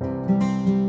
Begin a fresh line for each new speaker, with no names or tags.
Música